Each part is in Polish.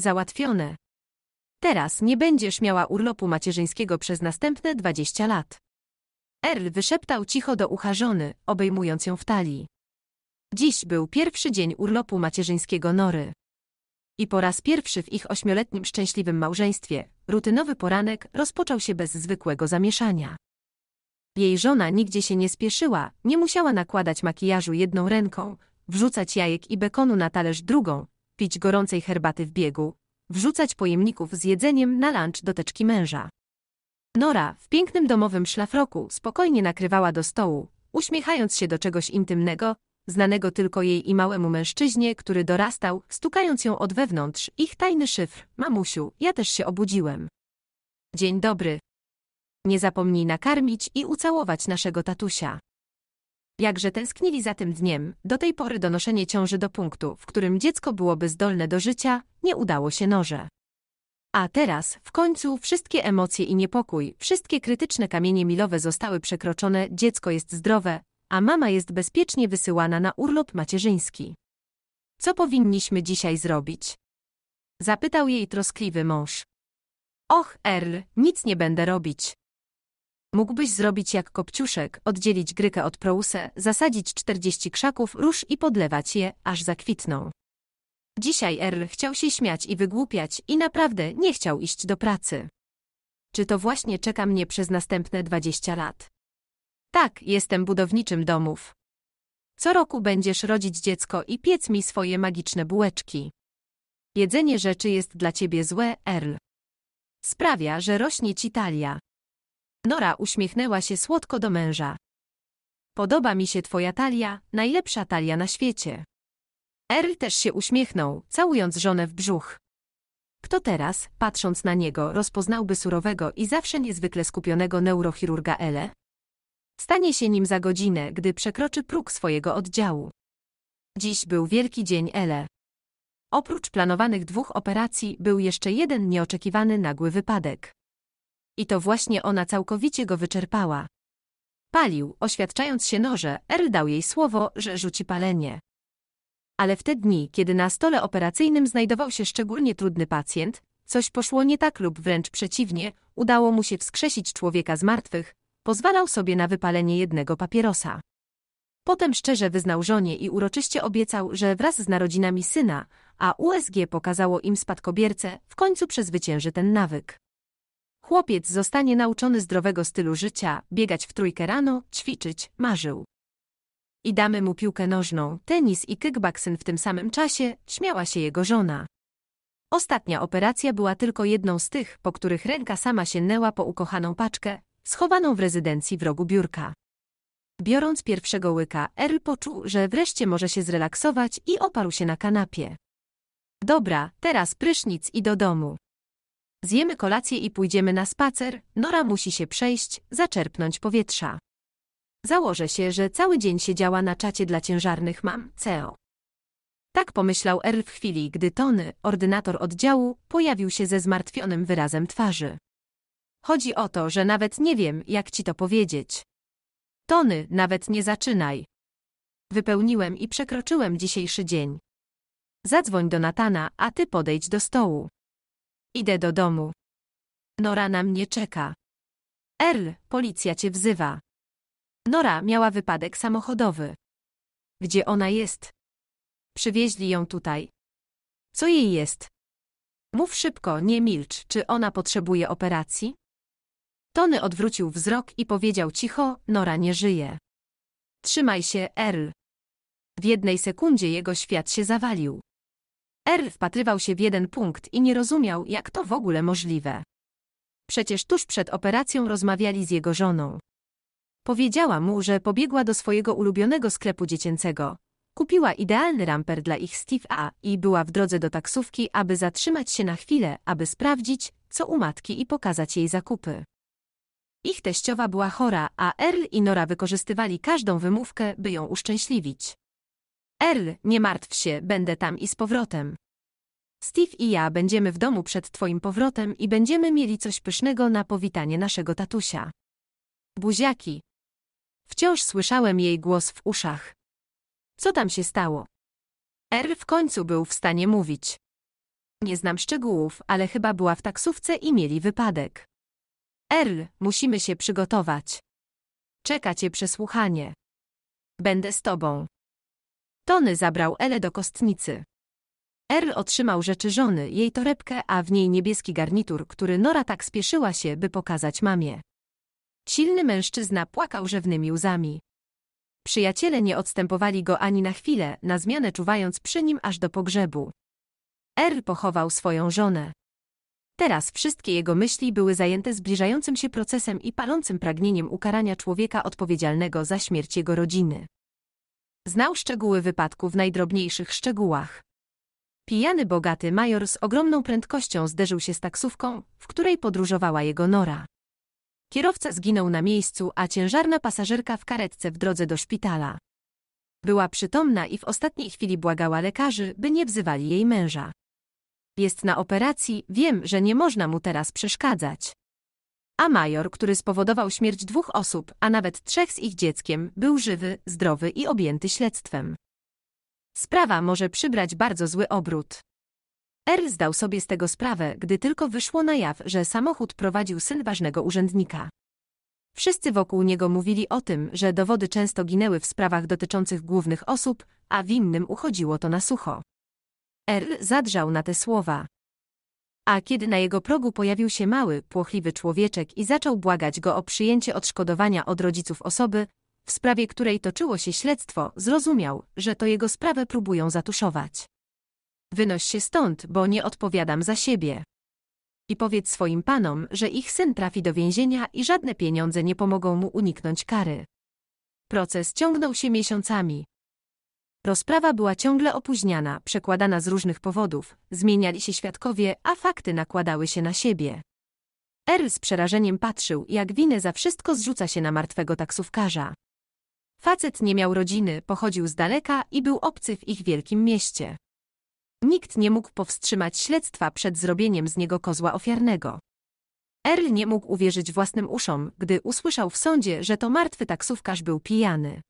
Załatwione. Teraz nie będziesz miała urlopu macierzyńskiego przez następne 20 lat. Earl wyszeptał cicho do ucha żony, obejmując ją w talii. Dziś był pierwszy dzień urlopu macierzyńskiego Nory. I po raz pierwszy w ich ośmioletnim szczęśliwym małżeństwie, rutynowy poranek rozpoczął się bez zwykłego zamieszania. Jej żona nigdzie się nie spieszyła, nie musiała nakładać makijażu jedną ręką, wrzucać jajek i bekonu na talerz drugą, pić gorącej herbaty w biegu, wrzucać pojemników z jedzeniem na lunch do teczki męża. Nora w pięknym domowym szlafroku spokojnie nakrywała do stołu, uśmiechając się do czegoś intymnego, znanego tylko jej i małemu mężczyźnie, który dorastał, stukając ją od wewnątrz, ich tajny szyfr. Mamusiu, ja też się obudziłem. Dzień dobry. Nie zapomnij nakarmić i ucałować naszego tatusia. Jakże tęsknili za tym dniem, do tej pory donoszenie ciąży do punktu, w którym dziecko byłoby zdolne do życia, nie udało się noże. A teraz, w końcu, wszystkie emocje i niepokój, wszystkie krytyczne kamienie milowe zostały przekroczone, dziecko jest zdrowe, a mama jest bezpiecznie wysyłana na urlop macierzyński. Co powinniśmy dzisiaj zrobić? Zapytał jej troskliwy mąż. Och, Earl, nic nie będę robić. Mógłbyś zrobić jak kopciuszek, oddzielić grykę od prousę, zasadzić 40 krzaków róż i podlewać je, aż zakwitną. Dzisiaj Earl chciał się śmiać i wygłupiać i naprawdę nie chciał iść do pracy. Czy to właśnie czeka mnie przez następne 20 lat? Tak, jestem budowniczym domów. Co roku będziesz rodzić dziecko i piec mi swoje magiczne bułeczki. Jedzenie rzeczy jest dla ciebie złe, Earl. Sprawia, że rośnie ci talia. Nora uśmiechnęła się słodko do męża. Podoba mi się twoja talia, najlepsza talia na świecie. Earl też się uśmiechnął, całując żonę w brzuch. Kto teraz, patrząc na niego, rozpoznałby surowego i zawsze niezwykle skupionego neurochirurga Ele? Stanie się nim za godzinę, gdy przekroczy próg swojego oddziału. Dziś był wielki dzień Ele. Oprócz planowanych dwóch operacji był jeszcze jeden nieoczekiwany nagły wypadek. I to właśnie ona całkowicie go wyczerpała. Palił, oświadczając się noże, Earl dał jej słowo, że rzuci palenie. Ale w te dni, kiedy na stole operacyjnym znajdował się szczególnie trudny pacjent, coś poszło nie tak lub wręcz przeciwnie, udało mu się wskrzesić człowieka z martwych, pozwalał sobie na wypalenie jednego papierosa. Potem szczerze wyznał żonie i uroczyście obiecał, że wraz z narodzinami syna, a USG pokazało im spadkobiercę, w końcu przezwycięży ten nawyk. Chłopiec zostanie nauczony zdrowego stylu życia, biegać w trójkę rano, ćwiczyć, marzył. I damy mu piłkę nożną, tenis i kickboxing w tym samym czasie, śmiała się jego żona. Ostatnia operacja była tylko jedną z tych, po których ręka sama sięgnęła po ukochaną paczkę, schowaną w rezydencji w rogu biurka. Biorąc pierwszego łyka, Earl poczuł, że wreszcie może się zrelaksować i oparł się na kanapie. Dobra, teraz prysznic i do domu. Zjemy kolację i pójdziemy na spacer, Nora musi się przejść, zaczerpnąć powietrza. Założę się, że cały dzień siedziała na czacie dla ciężarnych mam, CEO. Tak pomyślał Earl w chwili, gdy Tony, ordynator oddziału, pojawił się ze zmartwionym wyrazem twarzy. Chodzi o to, że nawet nie wiem, jak ci to powiedzieć. Tony, nawet nie zaczynaj. Wypełniłem i przekroczyłem dzisiejszy dzień. Zadzwoń do Natana, a ty podejdź do stołu. Idę do domu. Nora na mnie czeka. Earl, policja cię wzywa. Nora miała wypadek samochodowy. Gdzie ona jest? Przywieźli ją tutaj. Co jej jest? Mów szybko, nie milcz, czy ona potrzebuje operacji? Tony odwrócił wzrok i powiedział cicho, Nora nie żyje. Trzymaj się, Earl. W jednej sekundzie jego świat się zawalił. Earl wpatrywał się w jeden punkt i nie rozumiał, jak to w ogóle możliwe. Przecież tuż przed operacją rozmawiali z jego żoną. Powiedziała mu, że pobiegła do swojego ulubionego sklepu dziecięcego. Kupiła idealny ramper dla ich Steve A i była w drodze do taksówki, aby zatrzymać się na chwilę, aby sprawdzić, co u matki i pokazać jej zakupy. Ich teściowa była chora, a Earl i Nora wykorzystywali każdą wymówkę, by ją uszczęśliwić. Earl, nie martw się, będę tam i z powrotem. Steve i ja będziemy w domu przed twoim powrotem i będziemy mieli coś pysznego na powitanie naszego tatusia. Buziaki. Wciąż słyszałem jej głos w uszach. Co tam się stało? Earl w końcu był w stanie mówić. Nie znam szczegółów, ale chyba była w taksówce i mieli wypadek. Earl, musimy się przygotować. Czeka cię przesłuchanie. Będę z tobą. Tony zabrał Elę do kostnicy. Earl otrzymał rzeczy żony, jej torebkę, a w niej niebieski garnitur, który Nora tak spieszyła się, by pokazać mamie. Silny mężczyzna płakał rzewnymi łzami. Przyjaciele nie odstępowali go ani na chwilę, na zmianę czuwając przy nim aż do pogrzebu. Earl pochował swoją żonę. Teraz wszystkie jego myśli były zajęte zbliżającym się procesem i palącym pragnieniem ukarania człowieka odpowiedzialnego za śmierć jego rodziny. Znał szczegóły wypadku w najdrobniejszych szczegółach. Pijany bogaty major z ogromną prędkością zderzył się z taksówką, w której podróżowała jego nora. Kierowca zginął na miejscu, a ciężarna pasażerka w karetce w drodze do szpitala. Była przytomna i w ostatniej chwili błagała lekarzy, by nie wzywali jej męża. Jest na operacji, wiem, że nie można mu teraz przeszkadzać. A major, który spowodował śmierć dwóch osób, a nawet trzech z ich dzieckiem, był żywy, zdrowy i objęty śledztwem. Sprawa może przybrać bardzo zły obrót. R zdał sobie z tego sprawę, gdy tylko wyszło na jaw, że samochód prowadził syn ważnego urzędnika. Wszyscy wokół niego mówili o tym, że dowody często ginęły w sprawach dotyczących głównych osób, a winnym uchodziło to na sucho. R zadrżał na te słowa. A kiedy na jego progu pojawił się mały, płochliwy człowieczek i zaczął błagać go o przyjęcie odszkodowania od rodziców osoby, w sprawie której toczyło się śledztwo, zrozumiał, że to jego sprawę próbują zatuszować. Wynoś się stąd, bo nie odpowiadam za siebie. I powiedz swoim panom, że ich syn trafi do więzienia i żadne pieniądze nie pomogą mu uniknąć kary. Proces ciągnął się miesiącami. Rozprawa była ciągle opóźniana, przekładana z różnych powodów, zmieniali się świadkowie, a fakty nakładały się na siebie. Earl z przerażeniem patrzył, jak winę za wszystko zrzuca się na martwego taksówkarza. Facet nie miał rodziny, pochodził z daleka i był obcy w ich wielkim mieście. Nikt nie mógł powstrzymać śledztwa przed zrobieniem z niego kozła ofiarnego. Earl nie mógł uwierzyć własnym uszom, gdy usłyszał w sądzie, że to martwy taksówkarz był pijany.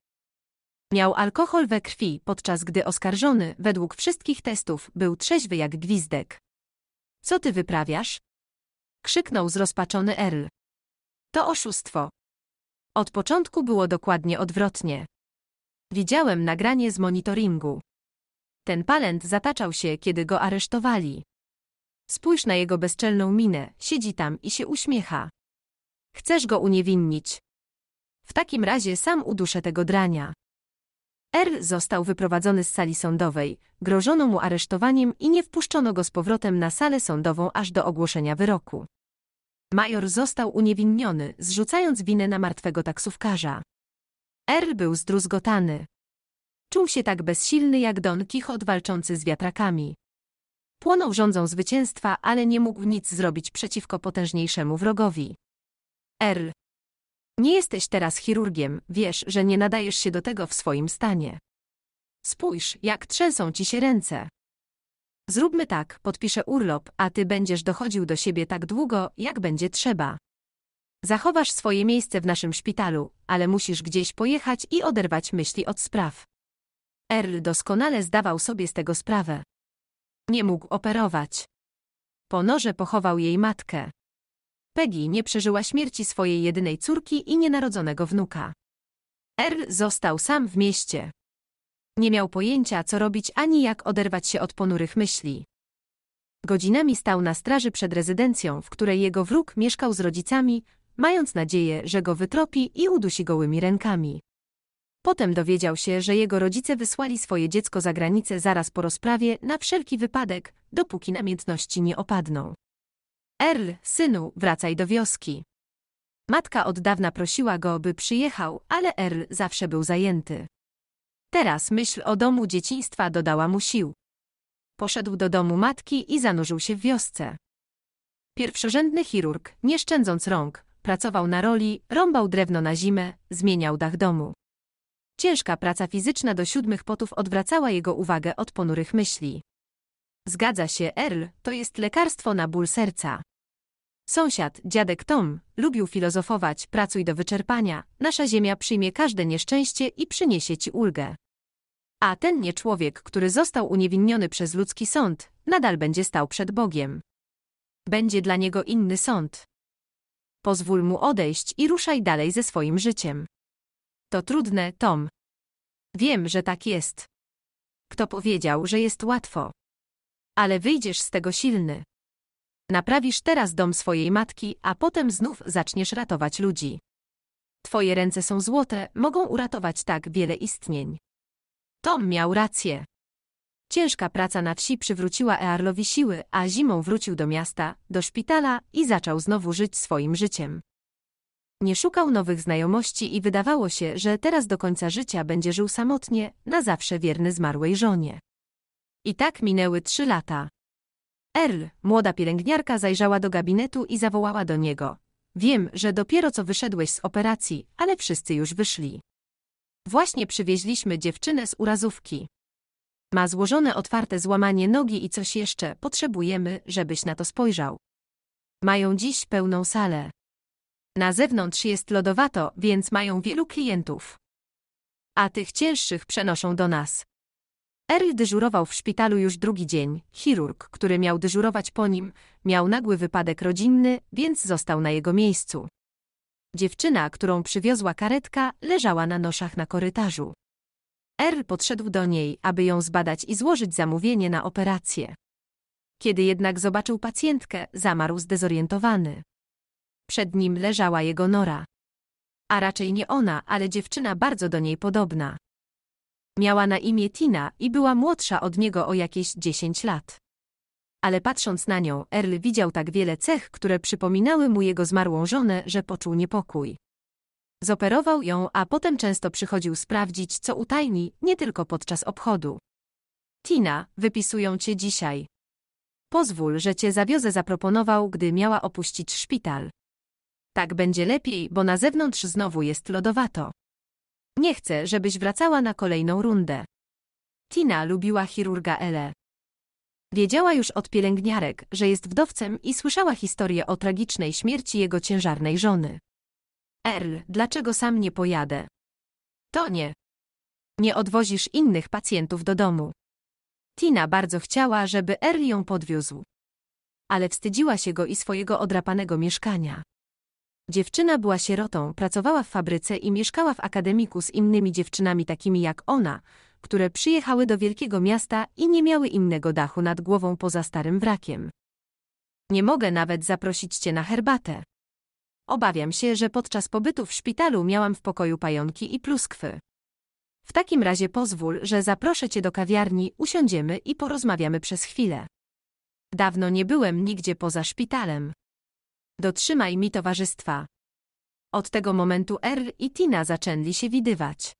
Miał alkohol we krwi, podczas gdy oskarżony, według wszystkich testów, był trzeźwy jak gwizdek. Co ty wyprawiasz? Krzyknął zrozpaczony Earl. To oszustwo. Od początku było dokładnie odwrotnie. Widziałem nagranie z monitoringu. Ten palent zataczał się, kiedy go aresztowali. Spójrz na jego bezczelną minę, siedzi tam i się uśmiecha. Chcesz go uniewinnić. W takim razie sam uduszę tego drania. R został wyprowadzony z sali sądowej, grożono mu aresztowaniem i nie wpuszczono go z powrotem na salę sądową aż do ogłoszenia wyroku. Major został uniewinniony, zrzucając winę na martwego taksówkarza. R był zdruzgotany. Czuł się tak bezsilny jak Don Quixote walczący z wiatrakami. Płonął rządzą zwycięstwa, ale nie mógł nic zrobić przeciwko potężniejszemu wrogowi. R. Nie jesteś teraz chirurgiem, wiesz, że nie nadajesz się do tego w swoim stanie. Spójrz, jak trzęsą ci się ręce. Zróbmy tak, podpiszę urlop, a ty będziesz dochodził do siebie tak długo, jak będzie trzeba. Zachowasz swoje miejsce w naszym szpitalu, ale musisz gdzieś pojechać i oderwać myśli od spraw. Earl doskonale zdawał sobie z tego sprawę. Nie mógł operować. Po noże pochował jej matkę. Peggy nie przeżyła śmierci swojej jedynej córki i nienarodzonego wnuka. Earl został sam w mieście. Nie miał pojęcia, co robić ani jak oderwać się od ponurych myśli. Godzinami stał na straży przed rezydencją, w której jego wróg mieszkał z rodzicami, mając nadzieję, że go wytropi i udusi gołymi rękami. Potem dowiedział się, że jego rodzice wysłali swoje dziecko za granicę zaraz po rozprawie na wszelki wypadek, dopóki namiętności nie opadną. Earl, synu, wracaj do wioski. Matka od dawna prosiła go, by przyjechał, ale Earl zawsze był zajęty. Teraz myśl o domu dzieciństwa dodała mu sił. Poszedł do domu matki i zanurzył się w wiosce. Pierwszorzędny chirurg, nie szczędząc rąk, pracował na roli, rąbał drewno na zimę, zmieniał dach domu. Ciężka praca fizyczna do siódmych potów odwracała jego uwagę od ponurych myśli. Zgadza się, Earl, to jest lekarstwo na ból serca. Sąsiad, dziadek Tom, lubił filozofować, pracuj do wyczerpania, nasza ziemia przyjmie każde nieszczęście i przyniesie ci ulgę. A ten nie człowiek, który został uniewinniony przez ludzki sąd, nadal będzie stał przed Bogiem. Będzie dla niego inny sąd. Pozwól mu odejść i ruszaj dalej ze swoim życiem. To trudne, Tom. Wiem, że tak jest. Kto powiedział, że jest łatwo? Ale wyjdziesz z tego silny. Naprawisz teraz dom swojej matki, a potem znów zaczniesz ratować ludzi. Twoje ręce są złote, mogą uratować tak wiele istnień. Tom miał rację. Ciężka praca na wsi przywróciła Earlowi siły, a zimą wrócił do miasta, do szpitala i zaczął znowu żyć swoim życiem. Nie szukał nowych znajomości i wydawało się, że teraz do końca życia będzie żył samotnie, na zawsze wierny zmarłej żonie. I tak minęły trzy lata. Earl, młoda pielęgniarka, zajrzała do gabinetu i zawołała do niego. Wiem, że dopiero co wyszedłeś z operacji, ale wszyscy już wyszli. Właśnie przywieźliśmy dziewczynę z urazówki. Ma złożone otwarte złamanie nogi i coś jeszcze, potrzebujemy, żebyś na to spojrzał. Mają dziś pełną salę. Na zewnątrz jest lodowato, więc mają wielu klientów. A tych cięższych przenoszą do nas. Earl dyżurował w szpitalu już drugi dzień. Chirurg, który miał dyżurować po nim, miał nagły wypadek rodzinny, więc został na jego miejscu. Dziewczyna, którą przywiozła karetka, leżała na noszach na korytarzu. Earl podszedł do niej, aby ją zbadać i złożyć zamówienie na operację. Kiedy jednak zobaczył pacjentkę, zamarł zdezorientowany. Przed nim leżała jego nora. A raczej nie ona, ale dziewczyna bardzo do niej podobna. Miała na imię Tina i była młodsza od niego o jakieś 10 lat. Ale patrząc na nią, Earl widział tak wiele cech, które przypominały mu jego zmarłą żonę, że poczuł niepokój. Zoperował ją, a potem często przychodził sprawdzić, co utajni, nie tylko podczas obchodu. Tina, wypisują cię dzisiaj. Pozwól, że cię zawiozę zaproponował, gdy miała opuścić szpital. Tak będzie lepiej, bo na zewnątrz znowu jest lodowato. Nie chcę, żebyś wracała na kolejną rundę. Tina lubiła chirurga Ele. Wiedziała już od pielęgniarek, że jest wdowcem i słyszała historię o tragicznej śmierci jego ciężarnej żony. Earl, dlaczego sam nie pojadę? To nie. Nie odwozisz innych pacjentów do domu. Tina bardzo chciała, żeby Earl ją podwiózł. Ale wstydziła się go i swojego odrapanego mieszkania. Dziewczyna była sierotą, pracowała w fabryce i mieszkała w akademiku z innymi dziewczynami takimi jak ona, które przyjechały do wielkiego miasta i nie miały innego dachu nad głową poza starym wrakiem. Nie mogę nawet zaprosić cię na herbatę. Obawiam się, że podczas pobytu w szpitalu miałam w pokoju pająki i pluskwy. W takim razie pozwól, że zaproszę cię do kawiarni, usiądziemy i porozmawiamy przez chwilę. Dawno nie byłem nigdzie poza szpitalem. Dotrzymaj mi towarzystwa. Od tego momentu R i Tina zaczęli się widywać.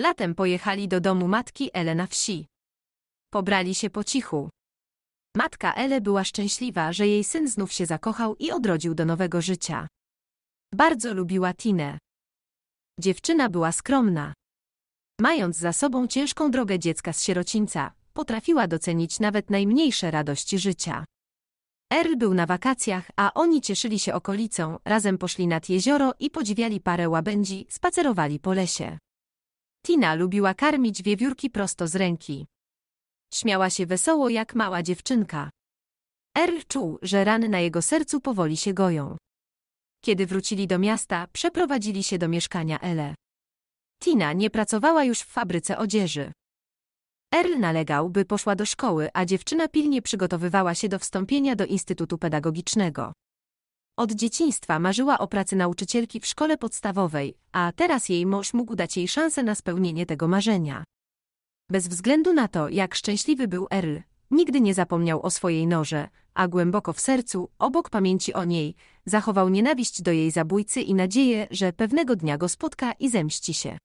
Latem pojechali do domu matki Ele na wsi. Pobrali się po cichu. Matka Ele była szczęśliwa, że jej syn znów się zakochał i odrodził do nowego życia. Bardzo lubiła Tinę. Dziewczyna była skromna. Mając za sobą ciężką drogę dziecka z sierocińca, potrafiła docenić nawet najmniejsze radości życia. Earl był na wakacjach, a oni cieszyli się okolicą, razem poszli nad jezioro i podziwiali parę łabędzi, spacerowali po lesie. Tina lubiła karmić wiewiórki prosto z ręki. Śmiała się wesoło jak mała dziewczynka. Earl czuł, że rany na jego sercu powoli się goją. Kiedy wrócili do miasta, przeprowadzili się do mieszkania Ele. Tina nie pracowała już w fabryce odzieży. Earl nalegał, by poszła do szkoły, a dziewczyna pilnie przygotowywała się do wstąpienia do Instytutu Pedagogicznego. Od dzieciństwa marzyła o pracy nauczycielki w szkole podstawowej, a teraz jej mąż mógł dać jej szansę na spełnienie tego marzenia. Bez względu na to, jak szczęśliwy był Earl, nigdy nie zapomniał o swojej noże, a głęboko w sercu, obok pamięci o niej, zachował nienawiść do jej zabójcy i nadzieję, że pewnego dnia go spotka i zemści się.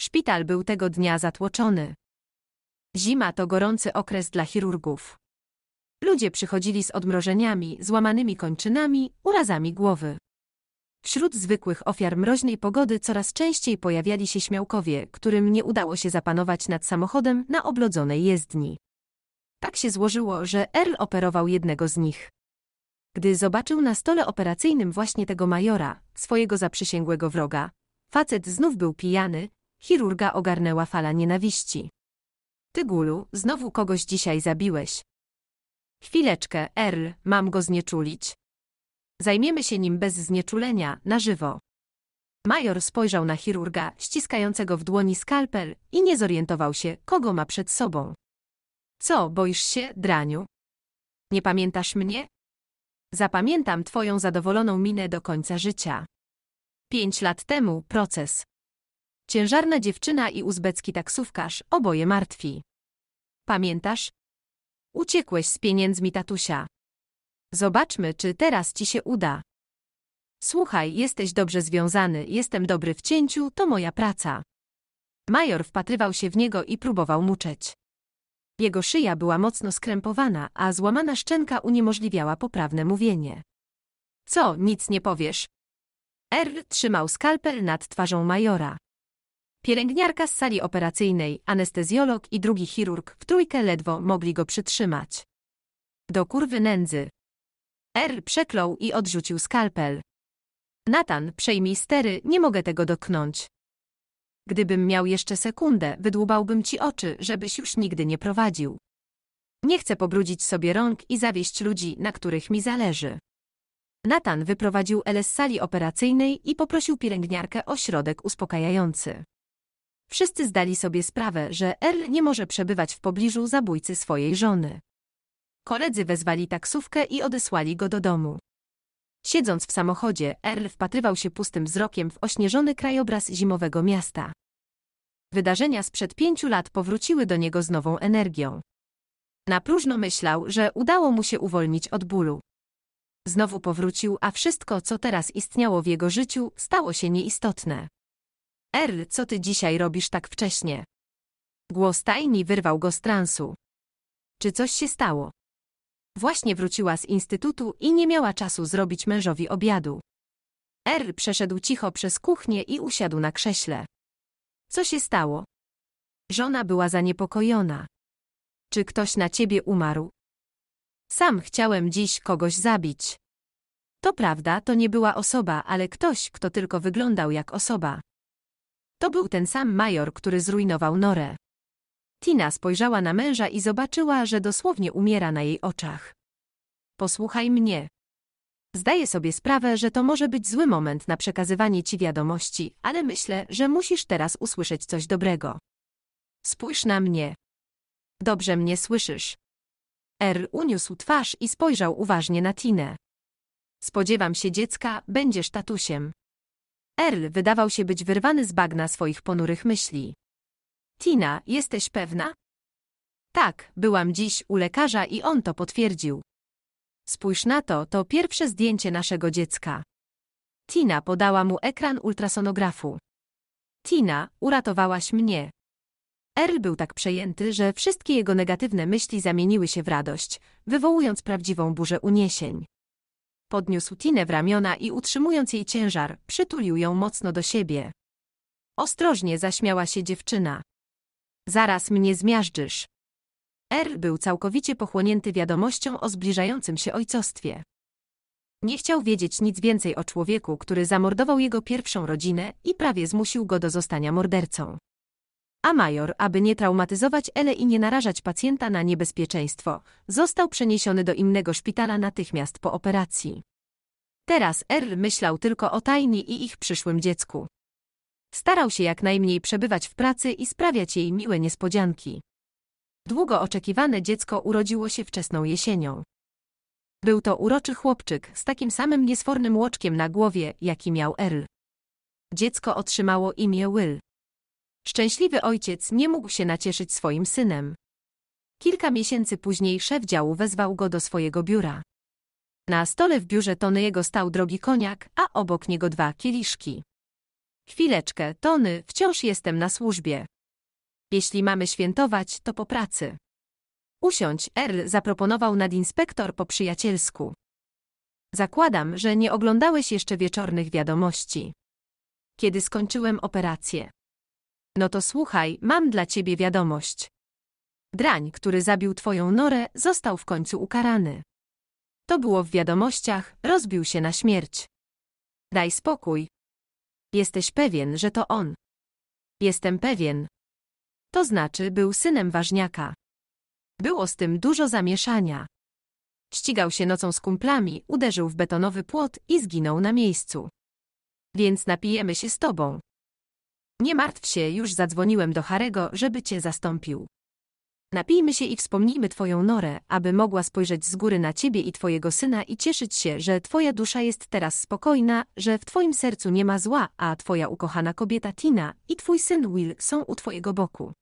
Szpital był tego dnia zatłoczony. Zima to gorący okres dla chirurgów. Ludzie przychodzili z odmrożeniami, złamanymi kończynami, urazami głowy. Wśród zwykłych ofiar mroźnej pogody coraz częściej pojawiali się śmiałkowie, którym nie udało się zapanować nad samochodem na oblodzonej jezdni. Tak się złożyło, że Earl operował jednego z nich. Gdy zobaczył na stole operacyjnym właśnie tego majora, swojego zaprzysięgłego wroga, facet znów był pijany, Chirurga ogarnęła fala nienawiści. Ty, Gulu, znowu kogoś dzisiaj zabiłeś. Chwileczkę, Earl, mam go znieczulić. Zajmiemy się nim bez znieczulenia, na żywo. Major spojrzał na chirurga, ściskającego w dłoni skalpel i nie zorientował się, kogo ma przed sobą. Co, boisz się, draniu? Nie pamiętasz mnie? Zapamiętam twoją zadowoloną minę do końca życia. Pięć lat temu proces. Ciężarna dziewczyna i uzbecki taksówkarz, oboje martwi. Pamiętasz? Uciekłeś z pieniędzmi tatusia. Zobaczmy, czy teraz ci się uda. Słuchaj, jesteś dobrze związany, jestem dobry w cięciu, to moja praca. Major wpatrywał się w niego i próbował muczeć. Jego szyja była mocno skrępowana, a złamana szczęka uniemożliwiała poprawne mówienie. Co, nic nie powiesz? R trzymał skalpel nad twarzą majora. Pielęgniarka z sali operacyjnej, anestezjolog i drugi chirurg w trójkę ledwo mogli go przytrzymać. Do kurwy nędzy. R przeklął i odrzucił skalpel. Natan, przejmij stery, nie mogę tego dotknąć. Gdybym miał jeszcze sekundę, wydłubałbym ci oczy, żebyś już nigdy nie prowadził. Nie chcę pobrudzić sobie rąk i zawieść ludzi, na których mi zależy. Natan wyprowadził Ele z sali operacyjnej i poprosił pielęgniarkę o środek uspokajający. Wszyscy zdali sobie sprawę, że Earl nie może przebywać w pobliżu zabójcy swojej żony. Koledzy wezwali taksówkę i odesłali go do domu. Siedząc w samochodzie, Earl wpatrywał się pustym wzrokiem w ośnieżony krajobraz zimowego miasta. Wydarzenia sprzed pięciu lat powróciły do niego z nową energią. Na próżno myślał, że udało mu się uwolnić od bólu. Znowu powrócił, a wszystko, co teraz istniało w jego życiu, stało się nieistotne. Earl, co ty dzisiaj robisz tak wcześnie? Głos tajni wyrwał go z transu. Czy coś się stało? Właśnie wróciła z instytutu i nie miała czasu zrobić mężowi obiadu. Earl przeszedł cicho przez kuchnię i usiadł na krześle. Co się stało? Żona była zaniepokojona. Czy ktoś na ciebie umarł? Sam chciałem dziś kogoś zabić. To prawda, to nie była osoba, ale ktoś, kto tylko wyglądał jak osoba. To był ten sam major, który zrujnował Norę. Tina spojrzała na męża i zobaczyła, że dosłownie umiera na jej oczach. Posłuchaj mnie. Zdaję sobie sprawę, że to może być zły moment na przekazywanie ci wiadomości, ale myślę, że musisz teraz usłyszeć coś dobrego. Spójrz na mnie. Dobrze mnie słyszysz. R uniósł twarz i spojrzał uważnie na Tinę. Spodziewam się dziecka, będziesz tatusiem. Earl wydawał się być wyrwany z bagna swoich ponurych myśli. Tina, jesteś pewna? Tak, byłam dziś u lekarza i on to potwierdził. Spójrz na to, to pierwsze zdjęcie naszego dziecka. Tina podała mu ekran ultrasonografu. Tina, uratowałaś mnie. Earl był tak przejęty, że wszystkie jego negatywne myśli zamieniły się w radość, wywołując prawdziwą burzę uniesień. Podniósł Tinę w ramiona i utrzymując jej ciężar, przytulił ją mocno do siebie. Ostrożnie zaśmiała się dziewczyna. Zaraz mnie zmiażdżysz. R był całkowicie pochłonięty wiadomością o zbliżającym się ojcostwie. Nie chciał wiedzieć nic więcej o człowieku, który zamordował jego pierwszą rodzinę i prawie zmusił go do zostania mordercą. A major, aby nie traumatyzować Ele i nie narażać pacjenta na niebezpieczeństwo, został przeniesiony do innego szpitala natychmiast po operacji. Teraz Earl myślał tylko o Tajni i ich przyszłym dziecku. Starał się jak najmniej przebywać w pracy i sprawiać jej miłe niespodzianki. Długo oczekiwane dziecko urodziło się wczesną jesienią. Był to uroczy chłopczyk z takim samym niesfornym łoczkiem na głowie, jaki miał Earl. Dziecko otrzymało imię Will. Szczęśliwy ojciec nie mógł się nacieszyć swoim synem. Kilka miesięcy później szef działu wezwał go do swojego biura. Na stole w biurze Tony'ego stał drogi koniak, a obok niego dwa kieliszki. Chwileczkę, Tony, wciąż jestem na służbie. Jeśli mamy świętować, to po pracy. Usiądź, Earl zaproponował nadinspektor po przyjacielsku. Zakładam, że nie oglądałeś jeszcze wieczornych wiadomości. Kiedy skończyłem operację. No to słuchaj, mam dla ciebie wiadomość. Drań, który zabił twoją norę, został w końcu ukarany. To było w wiadomościach, rozbił się na śmierć. Daj spokój. Jesteś pewien, że to on. Jestem pewien. To znaczy, był synem ważniaka. Było z tym dużo zamieszania. Ścigał się nocą z kumplami, uderzył w betonowy płot i zginął na miejscu. Więc napijemy się z tobą. Nie martw się, już zadzwoniłem do Harego, żeby cię zastąpił. Napijmy się i wspomnijmy twoją norę, aby mogła spojrzeć z góry na ciebie i twojego syna i cieszyć się, że twoja dusza jest teraz spokojna, że w twoim sercu nie ma zła, a twoja ukochana kobieta Tina i twój syn Will są u twojego boku.